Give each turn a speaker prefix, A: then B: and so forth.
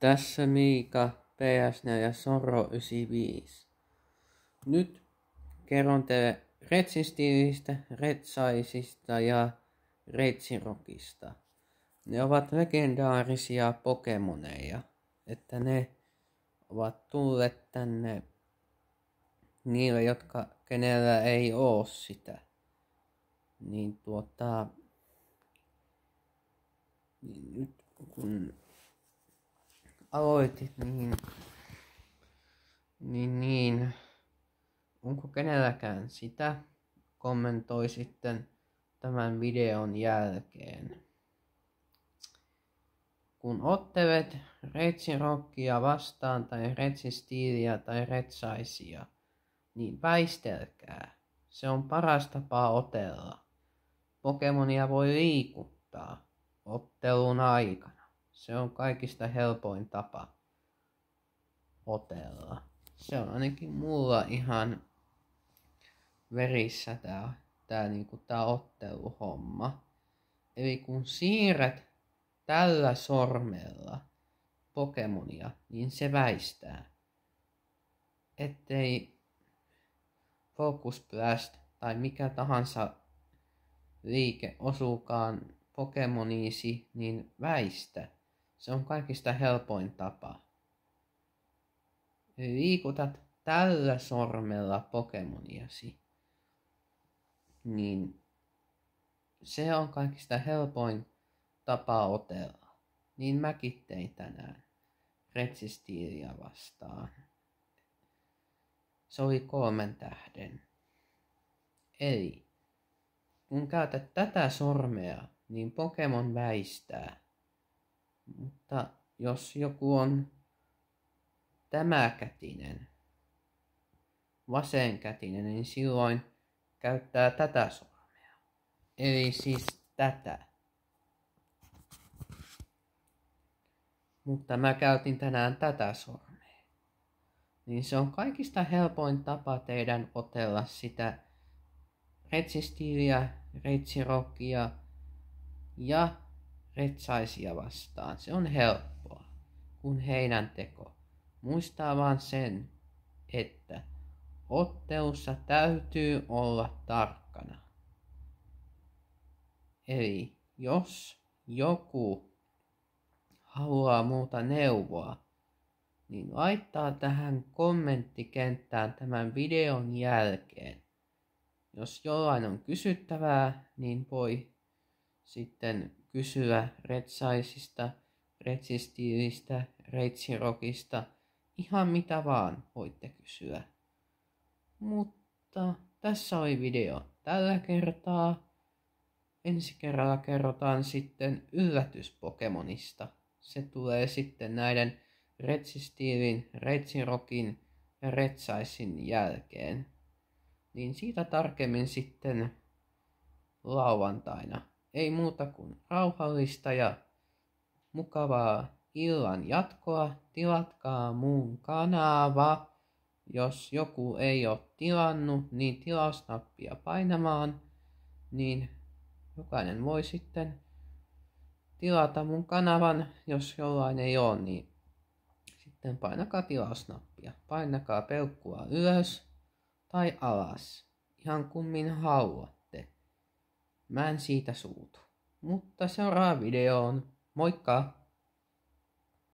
A: Tässä Miika PS4 Soro 95. Nyt kerron teille retsistiivistä, retsaisista ja retsirokista. Ne ovat legendaarisia pokemoneja, että ne ovat tulleet tänne niille, jotka, kenellä ei oo sitä. Niin tuota, niin nyt kun aloitit, niin, niin, niin onko kenelläkään sitä, kommentoi sitten tämän videon jälkeen. Kun ottelet retsirokkia vastaan tai retsistiiliä tai retsaisia, niin väistelkää. Se on paras tapa otella. Pokemonia voi liikuttaa ottelun aikana. Se on kaikista helpoin tapa otella. Se on ainakin mulla ihan verissä tää, tää, niinku, tää otteluhomma. Eli kun siirrät tällä sormella Pokemonia, niin se väistää. Ettei Focus Blast tai mikä tahansa liike osuukaan Pokemoniisi, niin väistä. Se on kaikista helpoin tapa. Liikutat tällä sormella Pokemoniasi, niin se on kaikista helpoin tapa otella. Niin mäkin tein tänään Retsistiilia vastaan. Se oli kolmen tähden. Eli kun käytät tätä sormea, niin Pokemon väistää. Mutta jos joku on tämäkätinen, vasenkätinen, niin silloin käyttää tätä sormea. Eli siis tätä. Mutta mä käytin tänään tätä sormea. Niin se on kaikista helpoin tapa teidän otella sitä retsistiiliä, retsirokkia ja retsaisia vastaan. Se on helppoa kuin heinän teko. Muistaa vaan sen, että ottelussa täytyy olla tarkkana. Eli jos joku haluaa muuta neuvoa, niin laittaa tähän kommenttikenttään tämän videon jälkeen. Jos jollain on kysyttävää, niin voi sitten kysyä retsaisista, retsistiilistä, reitsirokista, ihan mitä vaan voitte kysyä. Mutta tässä oli video tällä kertaa. Ensi kerralla kerrotaan sitten yllätyspokemonista. Se tulee sitten näiden retsistiilin, retsirokin ja retsaisin jälkeen. Niin siitä tarkemmin sitten lauantaina. Ei muuta kuin rauhallista ja mukavaa illan jatkoa. Tilatkaa muun kanava. Jos joku ei ole tilannut, niin tilausnappia painamaan, niin jokainen voi sitten tilata mun kanavan. Jos jollain ei ole, niin sitten painakaa tilausnappia. Painakaa peukkua ylös tai alas. Ihan kummin haluatte. Mä en siitä suutu. Mutta seuraava videoon. Moikka!